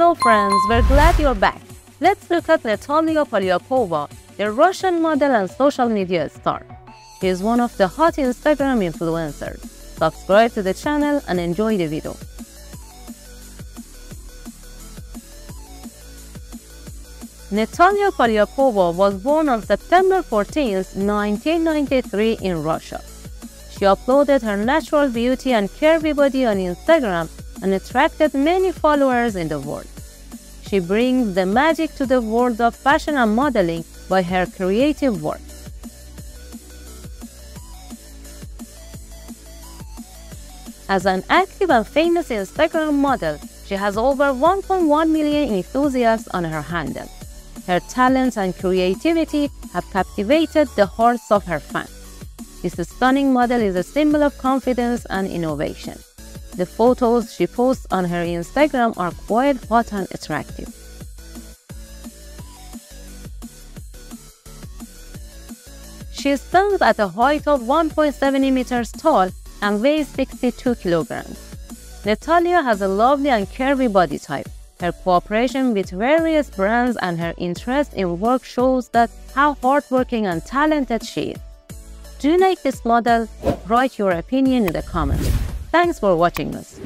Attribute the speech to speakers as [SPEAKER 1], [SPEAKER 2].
[SPEAKER 1] Hello friends, we're glad you're back. Let's look at Natalia Polyakova, the Russian model and social media star. She is one of the hot Instagram influencers. Subscribe to the channel and enjoy the video. Natalia Polyakova was born on September 14, 1993 in Russia. She uploaded her natural beauty and curvy body on Instagram and attracted many followers in the world. She brings the magic to the world of fashion and modeling by her creative work. As an active and famous Instagram model, she has over 1.1 million enthusiasts on her handle. Her talents and creativity have captivated the hearts of her fans. This stunning model is a symbol of confidence and innovation. The photos she posts on her Instagram are quite hot and attractive. She stands at a height of 1.70 meters tall and weighs 62 kilograms. Natalia has a lovely and curvy body type. Her cooperation with various brands and her interest in work shows that how hardworking and talented she is. Do you like this model? Write your opinion in the comments. Thanks for watching us.